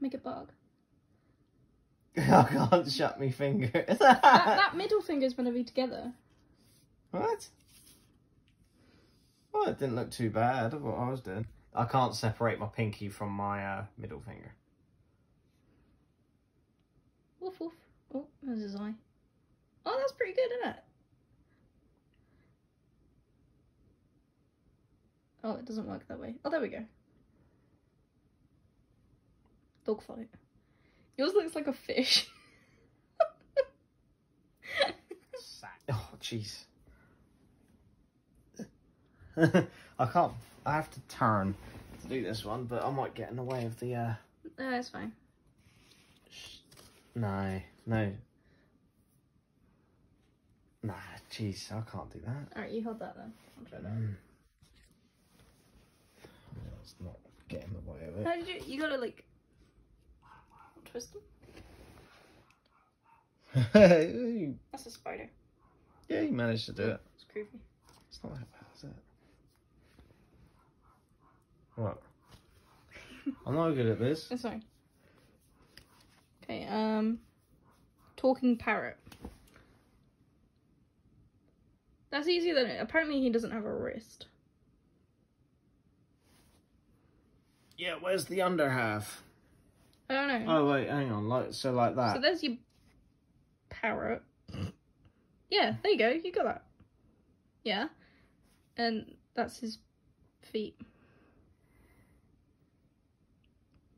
Make it bug. I can't shut me finger. that, that middle finger's gonna be together. What? Well, it didn't look too bad of what I was doing. I can't separate my pinky from my uh, middle finger. Woof woof. Oh, there's his eye. Oh, that's pretty good, isn't it? Oh, it doesn't work that way. Oh, there we go. Dog fight. Yours looks like a fish. Oh, jeez. I can't. I have to turn to do this one, but I might get in the way of the. uh No, it's fine. No, no. Nah, jeez, I can't do that. Alright, you hold that then. I'll try that. Mm. Let's not getting in the way of it. How did you? You gotta like twist them. That's a spider. Yeah, you managed to do it. It's creepy. It's not that bad, is it? What? I'm not good at this. It's fine. Okay. Um, talking parrot. That's easier than it. Apparently, he doesn't have a wrist. Yeah, where's the under half? I don't know. Oh wait, hang on. Like so, like that. So there's your parrot. Yeah, there you go. You got that. Yeah. And that's his feet.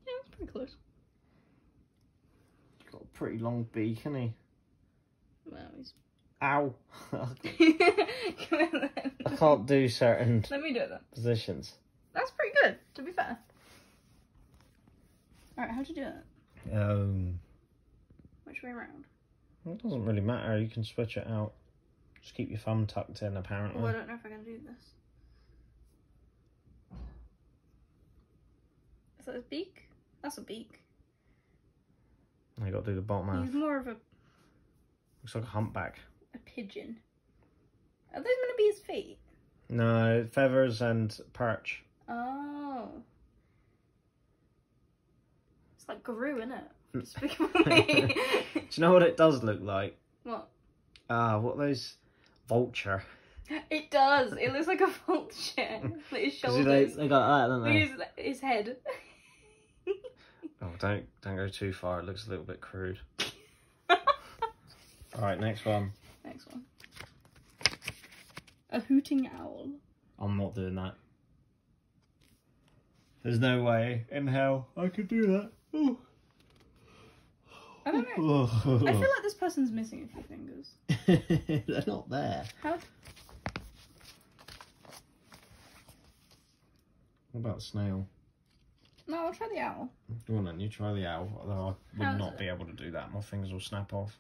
Yeah, that's pretty close. He's got a pretty long beak, hasn't he? Well, he's. Ow! Come here then. I can't do certain Let me do it then. positions. That's pretty good, to be fair. Alright, how'd you do it? Um, Which way around? it doesn't really matter. You can switch it out. Just keep your thumb tucked in, apparently. Oh, I don't know if I can do this. Is that his beak? That's a beak. I got to do the bottom half. He's more of a, Looks like a humpback. a pigeon. Are those going to be his feet? No, feathers and perch. Oh. It's like Gru, isn't it? Despicable Do you know what it does look like? what? Ah, what are those vulture? It does. It looks like a vulture. like his 'Cause they, shoulders. they got that, don't they? his, his head. Oh, don't don't go too far. It looks a little bit crude. All right, next one. Next one. A hooting owl. I'm not doing that. There's no way in hell I could do that. Ooh. I don't know. I feel like this person's missing a few fingers. They're not there. How? What about snail? No, I'll try the owl. Go on then, you try the owl. Although I How would is not it? be able to do that. My fingers will snap off.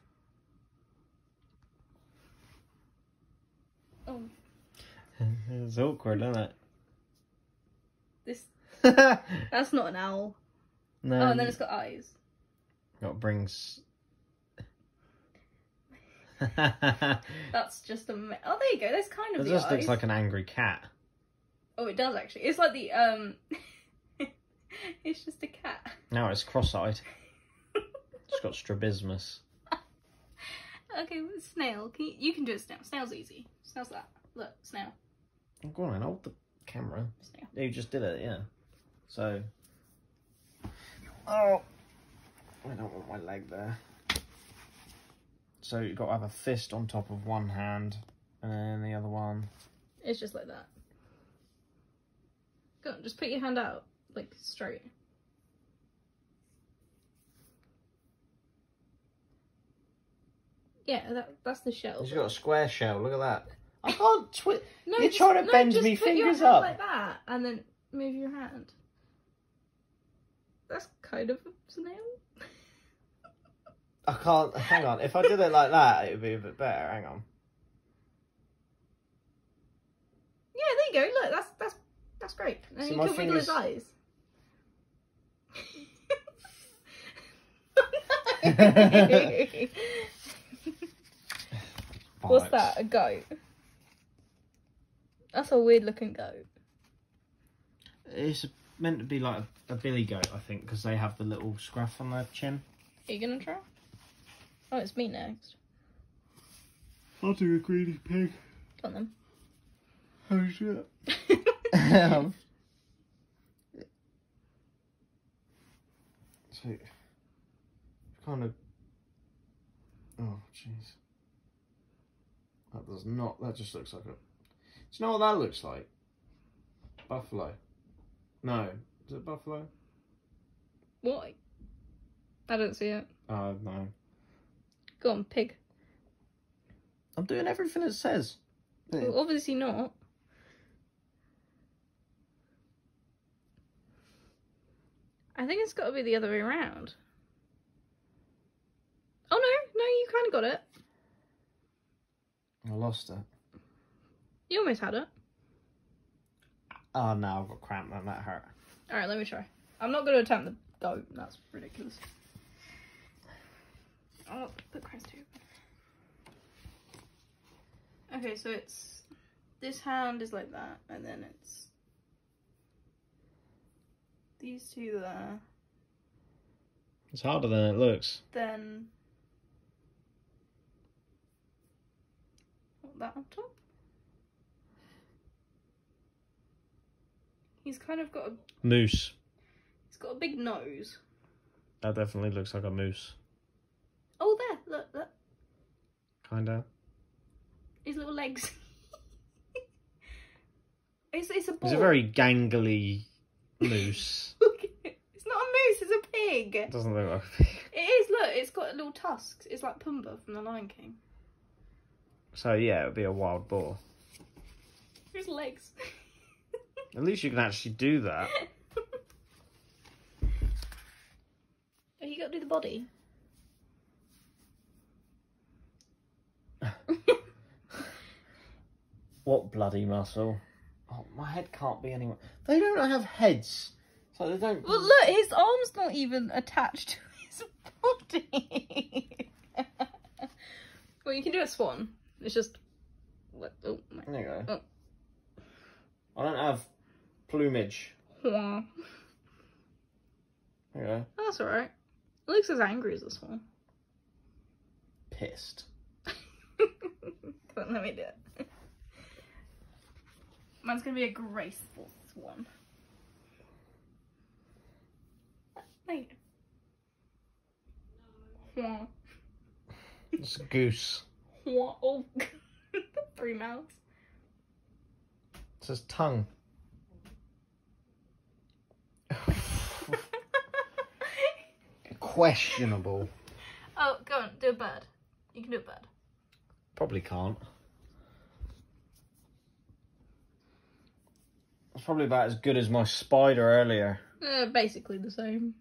Oh, it's awkward, isn't it? This. That's not an owl. Oh, and then it's got eyes. what brings. That's just a. Oh, there you go. That's kind It of the just eyes. looks like an angry cat. Oh, it does actually. It's like the um. it's just a cat. No, it's cross-eyed. It's got strabismus. Okay, snail. Can you, you can do a snail. Snail's easy. Snail's that. Look, snail. Go on hold the camera. Snail. You just did it, yeah. So. Oh! I don't want my leg there. So you've got to have a fist on top of one hand, and then the other one. It's just like that. Go on, just put your hand out, like straight. Yeah, that that's the shell. He's got a square shell, look at that. I can't twist. No, You're just- trying to no, bend just me put your fingers hand up. like that, and then move your hand. That's kind of a snail. I can't. Hang on. If I did it like that, it would be a bit better. Hang on. Yeah, there you go. Look, that's that's that's great. And See, you can wiggle his fingers- eyes. What's that? A goat? That's a weird looking goat. It's a meant to be like a, a billy goat, I think, because they have the little scruff on their chin. Are you gonna try? Oh, it's me next. I'll do a greedy pig. Go on then. Oh shit. um, so, kind of. Oh, jeez. That does not. That just looks like a. Do you know what that looks like? Buffalo. No. Is it buffalo? What? I don't see it. Uh, no. Go on, pig. I'm doing everything it says. Well, obviously not. I think it's got to be the other way around. Oh no, no, you kind of got it. I lost it. You almost had it. Oh no, I've got cramp and that hurt. All right, let me try. I'm not going to attempt the goat. That's ridiculous. Oh, put crest tube. Okay, so it's this hand is like that, and then it's these two there. It's harder than it looks. Then what, that on top. He's kind of got a Moose. he's got a big nose. That definitely looks like a moose. Oh, there! Look, look. Kinda. His little legs. it's it's a ball. It's a very gangly moose. Look, it's not a moose. It's a pig. It doesn't look like a pig. It is. Look, it's got little tusks. It's like Pumbaa from The Lion King. So yeah, it would be a wild boar. His legs. At least you can actually do that. Oh, you got to do the body. What bloody muscle? Oh, my head can't be anywhere. They don't have heads. So they don't. Well, look, his arm's not even attached to his body. well, you can do a swan. It's just. Oh my. There you go. Oh. I don't have plumage. Yeah. There you go. Oh, that's alright. It looks as angry as this one. Pissed. Come on, let me do it. Mine's gonna be a graceful swan. You It's a goose. Wah. Oh. Three mouths. It says tongue. Questionable. oh, go on, do a bird. You can do a bird. Probably can't. It's probably about as good as my spider earlier. Uh, basically the same.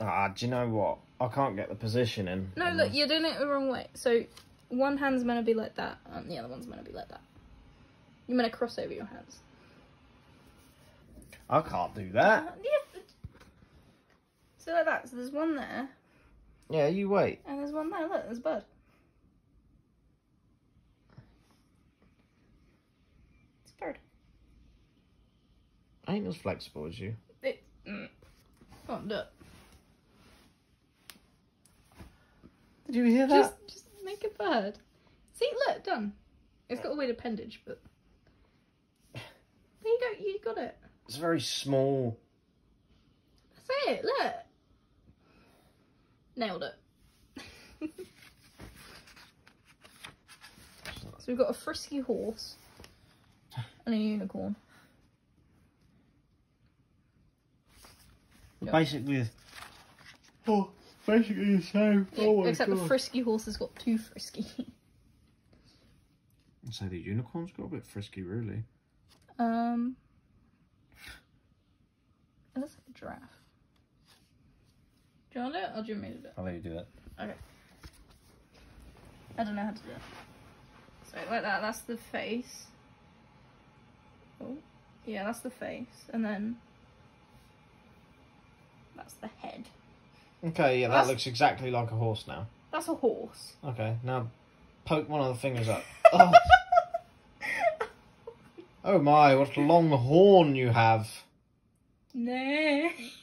Ah, do you know what? I can't get the position in. No, on look, this. you're doing it the wrong way. So, one hand's meant to be like that, and the other one's meant to be like that. You're meant to cross over your hands. I can't do Uh, that. yeah. So like that. So there's one there, Yeah, you wait. and there's one there. Look, there's a bird. It's a bird. I ain't as flexible as you. It. Mm. Oh, look. Did you hear Just, just make a bird. See, look, done. It's got a weird appendage, but there you go. You got it. It's very small. That's it. Look. Nailed it. so we've got a frisky horse and a unicorn. Yeah. Basically, oh, basically the same. Oh my Except the frisky horse has got too frisky. I'd say the unicorn's got a bit frisky, really. um, it looks like a giraffe. Do you want to do it or do you want me to do it? I'll let you do that. Okay. I don't know how to do it. So like that, that's the face. Oh, yeah, that's the face, and then that's the head. Okay, yeah, that That's- looks exactly like a horse now. That's a horse. Okay, now poke one of the fingers up. Oh, Oh my, what a long horn you have. 네. 네.